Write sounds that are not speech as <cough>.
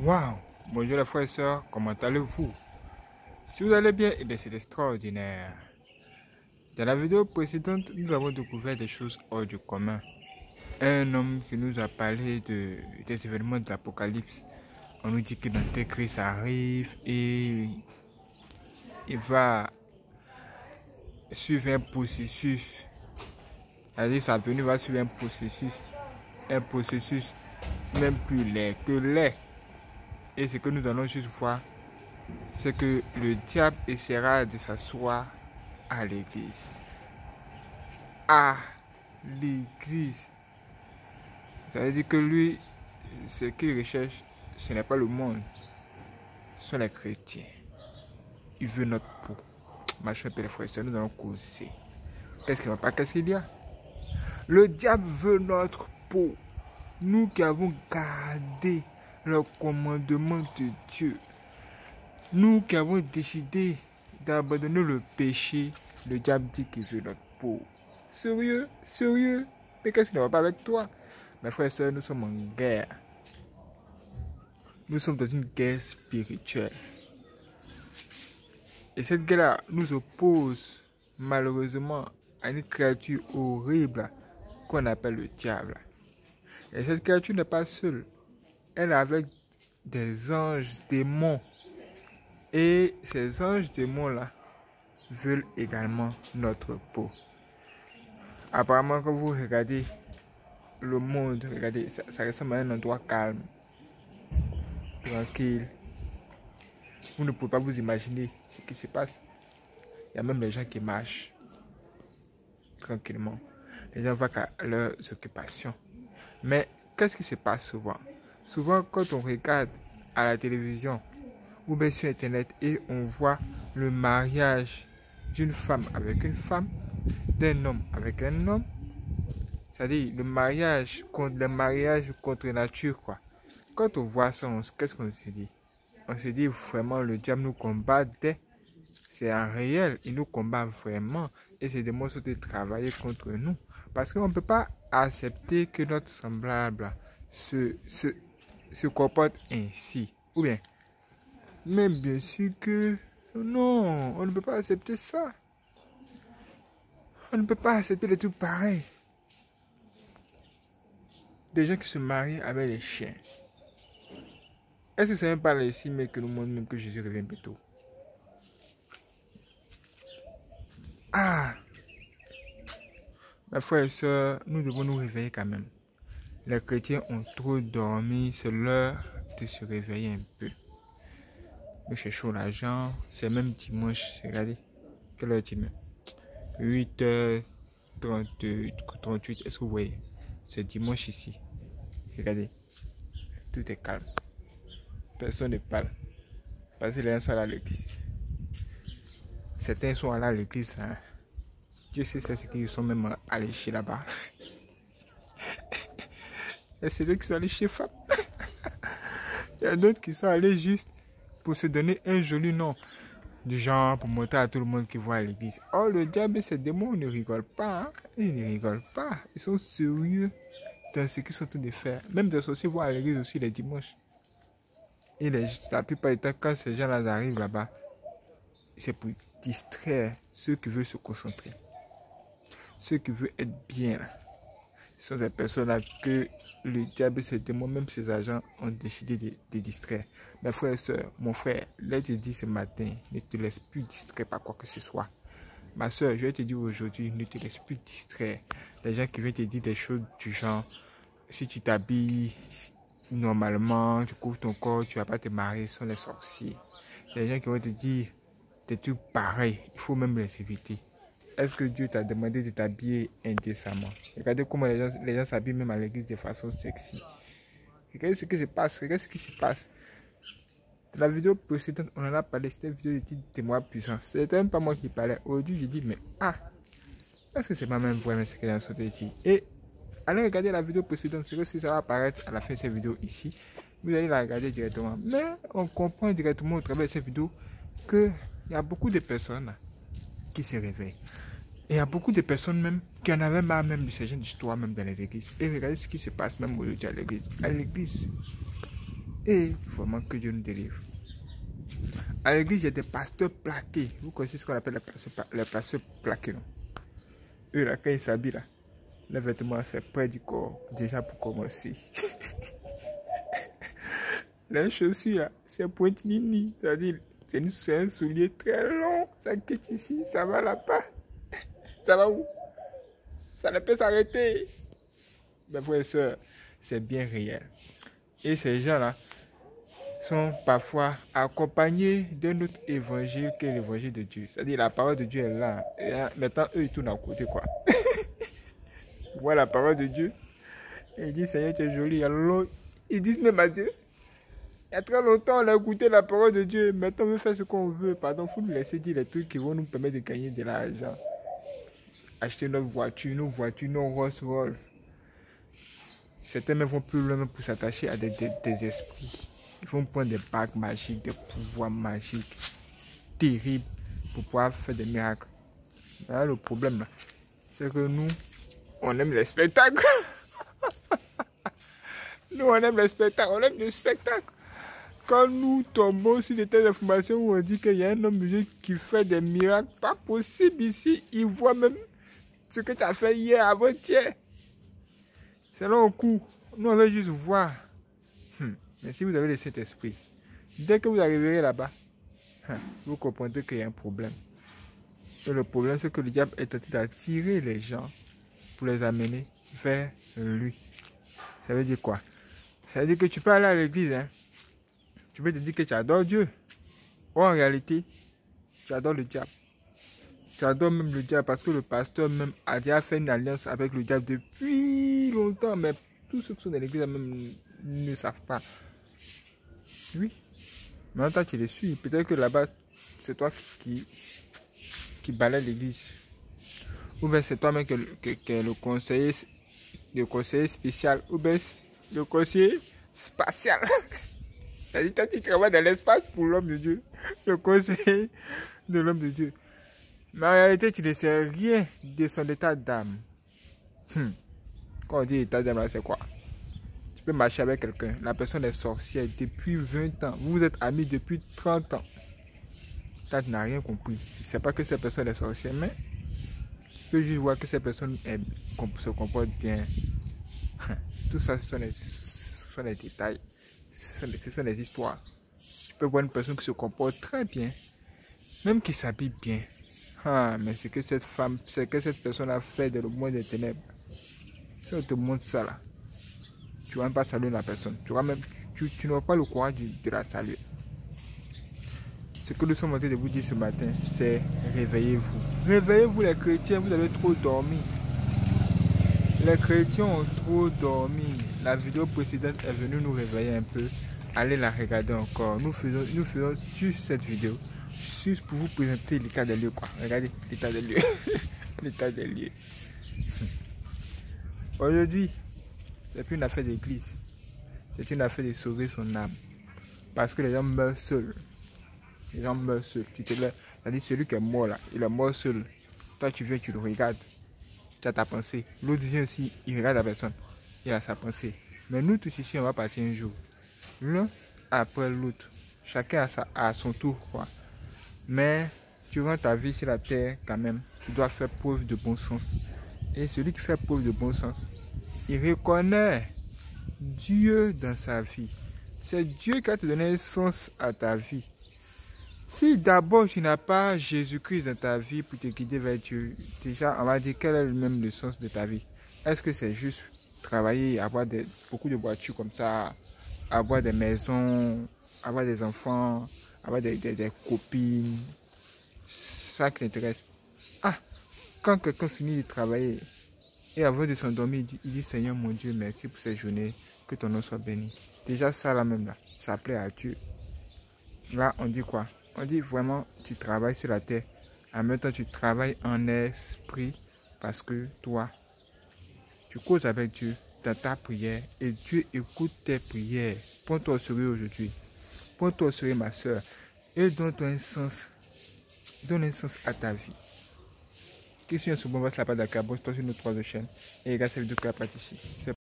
Waouh Bonjour les frères et sœurs, comment allez-vous? Si vous allez bien, eh bien c'est extraordinaire. Dans la vidéo précédente, nous avons découvert des choses hors du commun. Un homme qui nous a parlé de, des événements de l'Apocalypse. On nous dit que l'Antéchrist arrive et il va suivre un processus. C'est-à-dire sa venue va suivre un processus. Un processus même plus laid que laid. Et ce que nous allons juste voir, c'est que le diable essaiera de s'asseoir à l'église. À l'église. Ça veut dire que lui, ce qu'il recherche, ce n'est pas le monde, ce sont les chrétiens. Il veut notre peau. Ma chère père frère, nous allons causer. Qu'est-ce qu'il va pas Qu'est-ce qu'il y a? Le diable veut notre peau. Nous qui avons gardé le commandement de Dieu. Nous qui avons décidé d'abandonner le péché, le diable dit qu'il veut notre peau. Sérieux, sérieux? Mais qu'est-ce qui ne va pas avec toi? Mes frères et sœurs, nous sommes en guerre. Nous sommes dans une guerre spirituelle. Et cette guerre-là nous oppose malheureusement à une créature horrible qu'on appelle le diable. Et cette créature n'est pas seule elle avec des anges démons. Et ces anges démons-là veulent également notre peau. Apparemment, quand vous regardez le monde, regardez, ça, ressemble à un endroit calme, tranquille. Vous ne pouvez pas vous imaginer ce qui se passe. Il y a même des gens qui marchent tranquillement. Les gens vont leurs occupations. Mais qu'est-ce qui se passe souvent? Souvent, quand on regarde à la télévision ou bien sur Internet et on voit le mariage d'une femme avec une femme, d'un homme avec un homme, c'est-à-dire le mariage contre le mariage contre nature, quoi. Quand on voit ça, qu'est-ce qu'on se dit? On se dit vraiment le diable nous combat c'est un réel, il nous combat vraiment et c'est des monstres de travailler contre nous. Parce qu'on ne peut pas accepter que notre semblable se, se, se comporte ainsi. Ou bien, mais bien sûr que non, on ne peut pas accepter ça. On ne peut pas accepter les trucs pareils. Des gens qui se marient avec les chiens. Est-ce que c'est même pas ici, mais que nous montre même que Jésus revient bientôt? Ah! Mes frères et sœurs, nous devons nous réveiller quand même. Les chrétiens ont trop dormi, c'est l'heure de se réveiller un peu. Nous cherchons l'argent, c'est même dimanche, regardez, quelle heure est-il 8h38, est-ce que vous voyez? C'est dimanche ici. Regardez, tout est calme. Personne ne parle. Parce que les gens sont à l'église. Certains sont allés à l'église. Hein. Dieu sait ce qu'ils sont même allés chez là-bas. Et c'est eux qui sont allés chez Fab. <laughs> Il y a d'autres qui sont allés juste pour se donner un joli nom. Du genre pour montrer à tout le monde qui voit l'église. Oh, le diable et ses démons ne rigolent pas. Hein. Ils ne rigolent pas. Ils sont sérieux dans ce qu'ils sont en train de faire. Même des sorciers vont à l'église aussi les dimanches. Et la plupart du temps, quand ces gens-là arrivent là-bas, c'est pour distraire ceux qui veulent se concentrer. Ceux qui veulent être bien là. Sont ces personnes-là que le diable et ses démons, même ses agents, ont décidé de, distraire. Mes frères et sœurs, mon frère, je te dis ce matin, ne te laisse plus distraire par quoi que ce soit. Ma soeur, je vais te dire aujourd'hui, ne te laisse plus distraire. Les gens qui viennent te dire des choses du genre, si tu t'habilles normalement, tu couvres ton corps, tu vas pas te marier, sont les sorciers. Les gens qui vont te dire des trucs pareils, il faut même les éviter. Est-ce que Dieu t'a demandé de t'habiller indécemment? Regardez comment les gens, les gens s'habillent même à l'église de façon sexy. Regardez ce qui se passe. Regardez ce qui se passe. la vidéo précédente, on en a parlé. C'était une vidéo de titre témoin puissant. C'était même pas moi qui parlais. Aujourd'hui, j'ai dit, mais ah, est-ce que c'est pas même vrai ce qu'elle a sorti Et allez regarder la vidéo précédente. C'est que si ça va apparaître à la fin de cette vidéo ici, vous allez la regarder directement. Mais on comprend directement au travers de cette vidéo qu'il y a beaucoup de personnes qui se réveillent. Et il y a beaucoup de personnes même qui en avaient marre même de ces gens d'histoire même dans les églises. Et regardez ce qui se passe même aujourd'hui à l'église. À l'église, Et vraiment que Dieu nous délivre. À l'église, il y a des pasteurs plaqués. Vous connaissez ce qu'on appelle les pasteurs, plaqués, non? Eux, là, quand ils s'habillent, là, les vêtements, c'est près du corps, déjà pour commencer. <laughs> les chaussures, c'est pointe-nini. C'est-à-dire, c'est un soulier très long. Ça quitte ici, ça va là-bas. Ça va où? Ça ne peut s'arrêter. Mes frères et soeurs, c'est bien réel. Et ces gens-là sont parfois accompagnés d'un autre évangile que l'évangile de Dieu. C'est-à-dire la parole de Dieu est là. Et maintenant, eux, ils tournent à côté, quoi. <laughs> voilà la parole de Dieu. Et ils disent, Seigneur, tu es joli. Ils disent même à Dieu. Il y a très longtemps, on a écouté la parole de Dieu. Maintenant, on veut faire ce qu'on veut. Pardon, il faut nous laisser dire les trucs qui vont nous permettre de gagner de l'argent. Acheter notre voiture, nos voitures, nos Rolls Royce. Certains même vont plus loin pour s'attacher à des, esprits. Ils vont prendre des bagues magiques, des pouvoirs magiques terribles pour pouvoir faire des miracles. le problème, c'est que nous, on aime les spectacles. <laughs> nous, on aime les spectacles. On aime les spectacles. Quand nous tombons sur des telles informations où on dit qu'il y a un homme qui fait des miracles, pas possible ici. Il voit même ce que tu as fait hier, avant-hier. C'est là au coup. Nous, on veut juste voir. Hmm. Mais si vous avez le Saint-Esprit, dès que vous arriverez là-bas, hein, vous comprendrez qu'il y a un problème. Et le problème, c'est que le diable est tenté d'attirer les gens pour les amener vers lui. Ça veut dire quoi? Ça veut dire que tu peux aller à l'église, hein. Tu peux te dire que tu adores Dieu. Ou en réalité, tu adores le diable. Tu adores même le diable parce que le pasteur même a déjà fait une alliance avec le diable depuis longtemps, mais tous ceux qui sont dans l'église ne savent pas. Oui. Maintenant, tu les suis. Peut-être que là-bas, c'est toi qui, qui balaye l'église. Ou bien c'est toi-même que, le conseiller, le conseiller spécial. Ou bien le conseiller spatial. <laughs> C'est-à-dire toi qui travailles dans l'espace pour l'homme de Dieu. Le conseiller de l'homme de Dieu. Mais en réalité, tu ne sais rien de son état d'âme. Hmm. Quand on dit état d'âme, c'est quoi? Tu peux marcher avec quelqu'un. La personne est sorcière depuis 20 ans. Vous êtes amis depuis 30 ans. tu n'as rien compris. Tu ne sais pas que cette personne est sorcière, mais tu peux juste voir que cette personne se comporte bien. Tout ça, ce sont les, détails. Ce sont les, histoires. Tu peux voir une personne qui se comporte très bien, même qui s'habille bien. Ah, mais c'est que cette femme, c'est que cette personne a fait de le monde des ténèbres. Si on te montre ça là, tu vas même pas saluer la personne. Tu même, tu, n'auras pas le courage de, la saluer. Ce que nous sommes en train de vous dire ce matin, c'est réveillez-vous. Réveillez-vous les chrétiens, vous avez trop dormi. Les chrétiens ont trop dormi. La vidéo précédente est venue nous réveiller un peu. Allez la regarder encore. Nous faisons, nous faisons juste cette vidéo, juste pour vous présenter l'état des lieux. Quoi. Regardez l'état des lieux. <laughs> l'état des lieux. <laughs> Aujourd'hui, c'est plus une affaire d'église. C'est une affaire de sauver son âme. Parce que les gens meurent seuls. Les gens meurent seuls. Tu te lèves. C'est-à-dire celui qui est mort là, il est mort seul. Toi tu viens, tu le regardes. Tu as ta pensée. L'autre vient aussi, il regarde la personne. Il a sa pensée. Mais nous tous ici, on va partir un jour. L'un après l'autre. Chacun a, sa, son tour. Quoi. Mais durant ta vie sur la terre, quand même, tu dois faire preuve de bon sens. Et celui qui fait preuve de bon sens, il reconnaît Dieu dans sa vie. C'est Dieu qui a te donné sens à ta vie. Si d'abord tu n'as pas Jésus-Christ dans ta vie pour te guider vers Dieu, déjà on va dire quel est même le sens de ta vie? Est-ce que c'est juste travailler, avoir beaucoup de voitures comme ça, avoir des maisons, avoir des enfants, avoir des, des copines, ça qui t'intéresse. Ah, quand quelqu'un finit de travailler et avant de s'endormir, il dit, Seigneur mon Dieu, merci pour cette journée, que ton nom soit béni. Déjà ça là même là, ça plaît à Dieu. Là on dit quoi? On dit vraiment tu travailles sur la terre. En même temps tu travailles en esprit parce que toi, tu causes avec Dieu dans ta prière et Dieu écoute tes prières. Prends-toi au aujourd'hui. Prends-toi au ma soeur et donne-toi un sens. Donne un sens à ta vie. Question sur Bombas La Dakar, toi sur nos trois chaînes et regarde cette vidéo que la ici.